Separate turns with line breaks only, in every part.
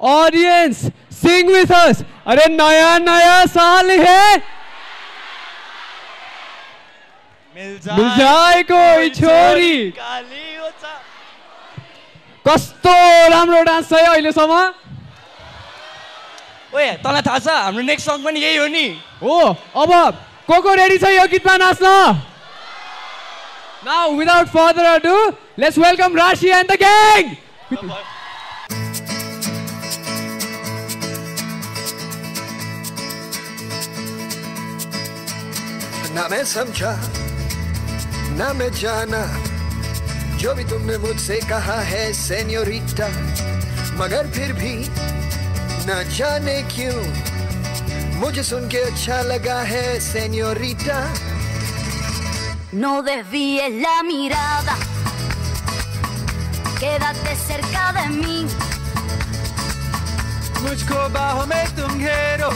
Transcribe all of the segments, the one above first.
Audience Singh with us अरे नया नया साल है।
मिल
मिल जाए कोही छोरी। कस्तो राम्रो डान्स छ है अहिलेसम्म।
ओए तँलाई थाहा छ हाम्रो नेक्स्ट सङ पनि यही हो नि।
हो अब को को रेडी छ यो गीतमा नाच्न? Now without further ado let's welcome Rashi and the gang
ना मैं समझा ना मैं जाना जो भी तुमने मुझसे कहा है सेन्योरिटा मगर फिर भी न जाने क्यों मुझे सुन के अच्छा लगा है senorita
No desvíes la mirada. Quédate cerca de mí.
मुझको बाहों में तुम घेरो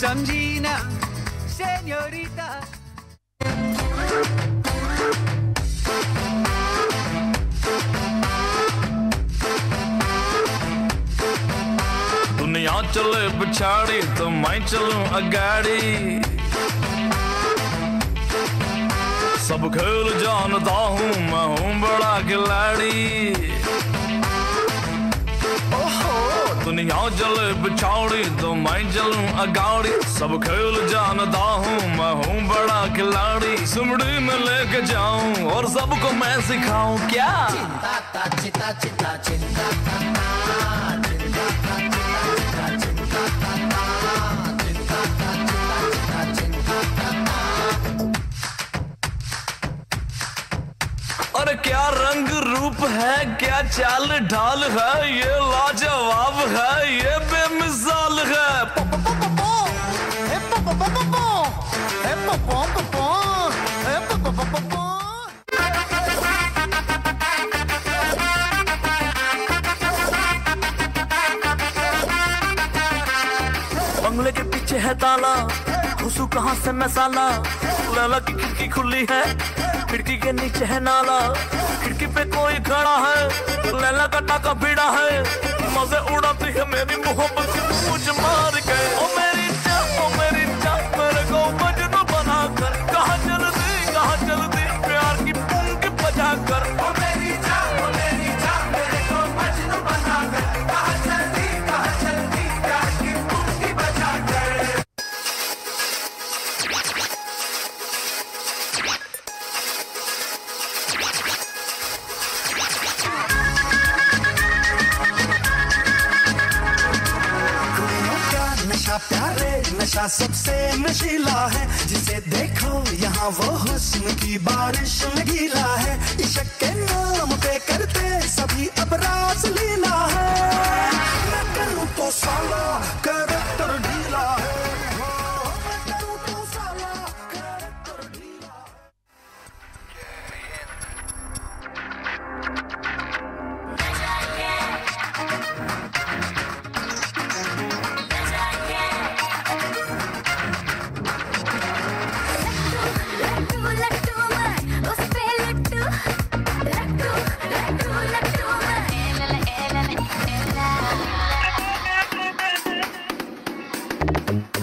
समझी ना Senorita
दुनिया चले पछाड़ी तो मैं चलूँ अगाड़ी। सब खेल जानता हूँ, मैं हूँ बड़ा खिलाड़ी। दुनिया जल बिछाड़ी तो मैं जलू अगाड़ी। सब खेल जानता हूँ, मैं हूँ बड़ा खिलाड़ी। सुमड़ी में लेके जाऊँ और सबको मैं सिखाऊं क्या? अरे क्या रंग रूप है क्या चाल ढाल है ये लाजवाब है ये बेमिसाल है बंगले के पीछे है ताला घुसू कहाँ से मैं साला लैला की खिड़की खुली है खिड़की के नीचे है नाला पे कोई खड़ा है लैला कटा का बीड़ा है। मज़े उड़ाती है मेरी मोहब्बत, मुझ मार गए प्यारे
नशा सबसे नशीला है। जिसे देखो, यहाँ वो हुस्न की बारिश में गीला है। इशक के नाम पे करते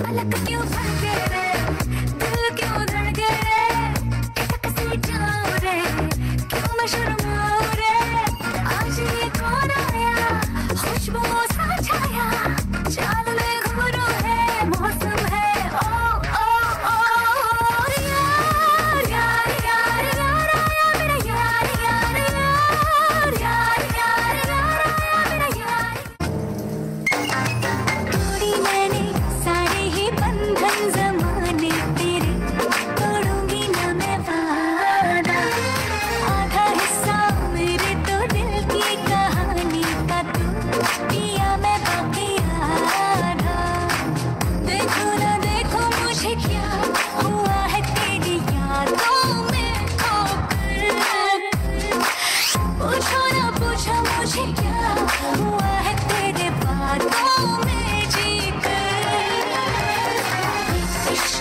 I like a music.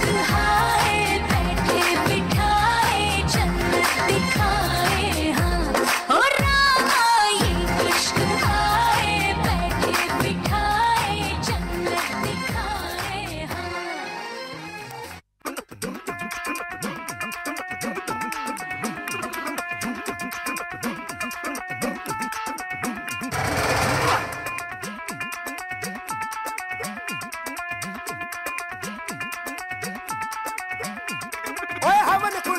too high. I'm gonna